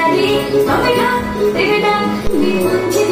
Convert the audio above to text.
దిగటా దిగటా నీ మంచి